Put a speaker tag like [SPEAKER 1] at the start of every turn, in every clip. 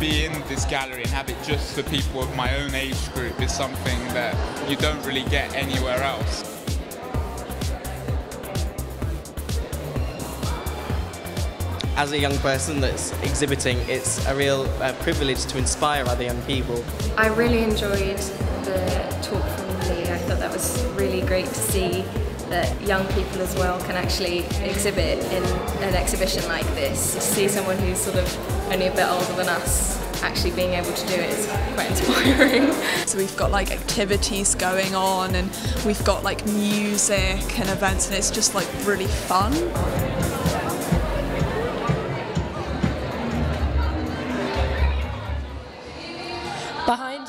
[SPEAKER 1] be in this gallery and have it just for people of my own age group is something that you don't really get anywhere else.
[SPEAKER 2] As a young person that's exhibiting, it's a real uh, privilege to inspire other young people.
[SPEAKER 3] I really enjoyed the talk from Lee. I thought that was really great to see that young people as well can actually exhibit in an exhibition like this. To see someone who's sort of only a bit older than us actually being able to do it is quite inspiring.
[SPEAKER 4] So we've got like activities going on and we've got like music and events and it's just like really fun.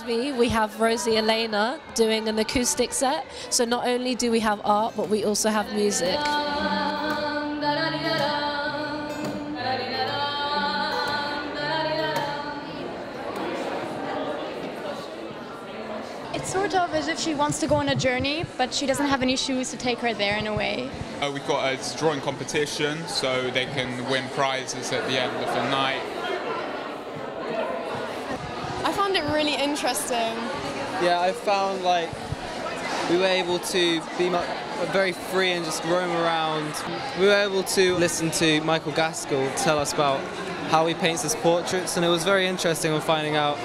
[SPEAKER 5] Me, we have Rosie Alena doing an acoustic set. So not only do we have art, but we also have music.
[SPEAKER 6] It's sort of as if she wants to go on a journey, but she doesn't have any shoes to take her there in a way.
[SPEAKER 1] Uh, we've got a drawing competition so they can win prizes at the end of the night.
[SPEAKER 7] I found it really interesting.
[SPEAKER 8] Yeah, I found like we were able to be mu- very free and just roam around. We were able to listen to Michael Gaskell tell us about how he paints his portraits, and it was very interesting on finding out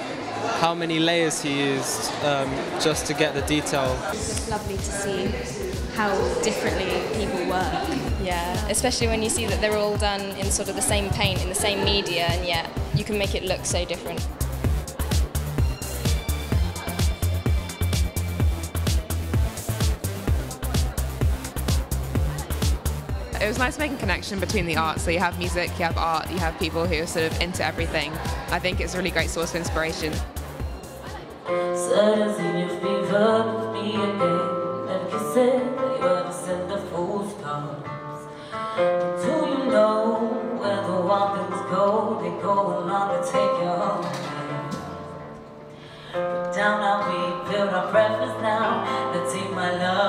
[SPEAKER 8] how many layers he used um, just to get the detail.
[SPEAKER 9] It's just lovely to see how differently people work.
[SPEAKER 3] Yeah, especially when you see that they're all done in sort of the same paint, in the same media, and yet you can make it look so different.
[SPEAKER 10] It was nice making connection between the arts. So you have music, you have art, you have people who are sort of into everything. I think it's a really great source of inspiration.
[SPEAKER 11] Down now we build our breakfast now. Let's eat my love.